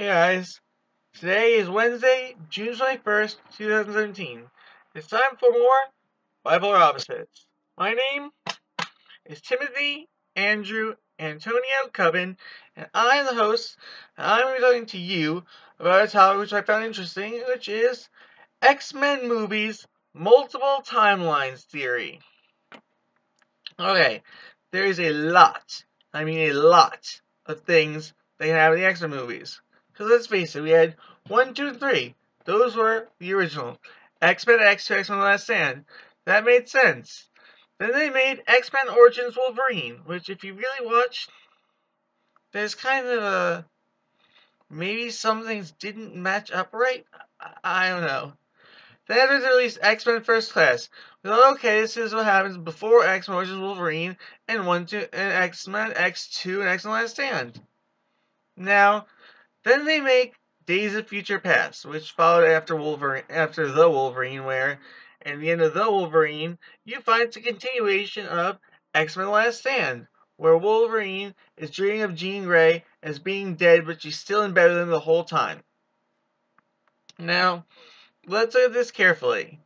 Hey guys, today is Wednesday, June 21st, 2017. It's time for more Bipolar Opposites. My name is Timothy Andrew Antonio Cubbin, and I am the host, and I'm going to be talking to you about a topic which I found interesting, which is X-Men movies multiple timelines theory. Okay, there is a lot, I mean a lot, of things they have in the X-Men movies. Because let's face it, we had 1, 2, 3. Those were the original. X-Men, X2, X-Men Last Stand. That made sense. Then they made X-Men Origins Wolverine, which if you really watch, there's kind of a... Maybe some things didn't match up right? I, I don't know. Then after they released X-Men First Class, we thought, okay, this is what happens before X-Men Origins Wolverine and one, two, and X-Men X2 and X-Men Last Stand. Now, then they make Days of Future Past, which followed after Wolverine, after the Wolverine, where in the end of the Wolverine, you find it's a continuation of X-Men Last Stand, where Wolverine is dreaming of Jean Grey as being dead, but she's still in bed with him the whole time. Now, let's look at this carefully.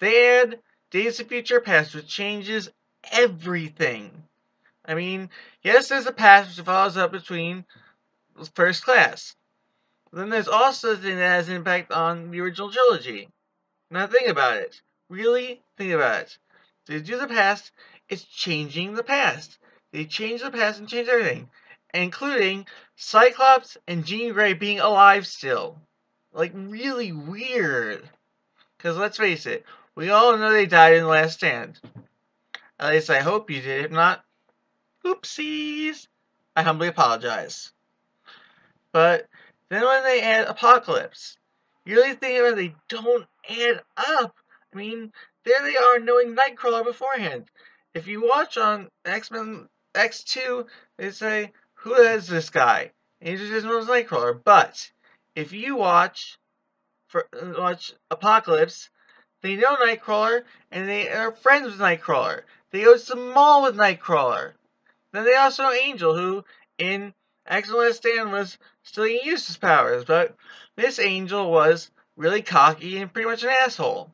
They add Days of Future Past, which changes everything. I mean, yes, there's a past which follows up between first class. Then there's also the thing that has an impact on the original trilogy. Now think about it. Really think about it. They do the past, it's changing the past. They change the past and change everything. Including Cyclops and Jean Grey being alive still. Like, really weird. Because let's face it, we all know they died in the last stand. At least I hope you did. If not, oopsies. I humbly apologize. But then when they add Apocalypse, you really think about they don't add up. I mean, there they are knowing Nightcrawler beforehand. If you watch on X-Men X2, they say, who is this guy? And he just know Nightcrawler. But if you watch for watch Apocalypse, they know Nightcrawler and they are friends with Nightcrawler. They go to the mall with Nightcrawler. Then they also know Angel, who in X-Men Last Stand was still used his powers, but this angel was really cocky and pretty much an asshole.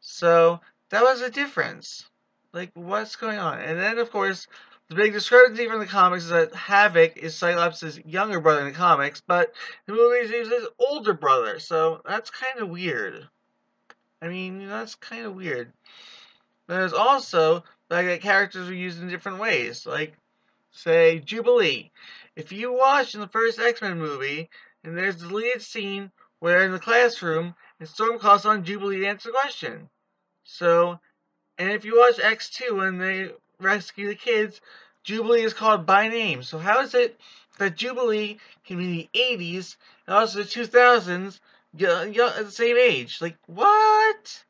So that was a difference. Like, what's going on? And then, of course, the big discrepancy from the comics is that Havoc is Cyclops' younger brother in the comics, but the movies he's his older brother. So that's kind of weird. I mean, that's kind of weird. There's also like that characters were used in different ways. Like, say, Jubilee. If you watch in the first X-Men movie, and there's the deleted scene where in the classroom, and Storm calls on Jubilee to answer the question. So, and if you watch X2 when they rescue the kids, Jubilee is called by name. So how is it that Jubilee can be in the 80s and also the 2000s at the same age? Like, what?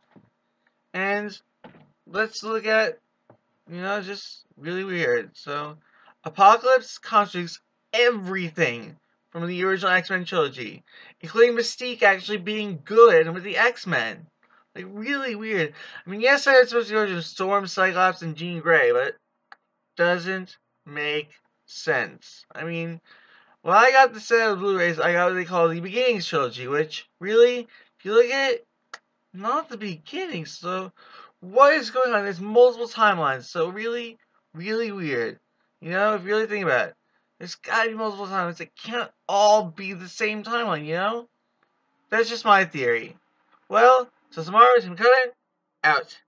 And let's look at, you know, just really weird. So, Apocalypse contradicts everything from the original X-Men trilogy, including Mystique actually being good with the X-Men. Like, really weird. I mean, yes, I was supposed to go to Storm, Cyclops, and Jean Grey, but doesn't make sense. I mean, when I got the set of Blu-rays, I got what they call the Beginnings trilogy, which, really, if you look at it, not the beginning, so what is going on? There's multiple timelines, so really, really weird. You know, if you really think about it. There's gotta be multiple timelines. It can't all be the same timeline, you know? That's just my theory. Well, so tomorrow, Tim Cullen, out.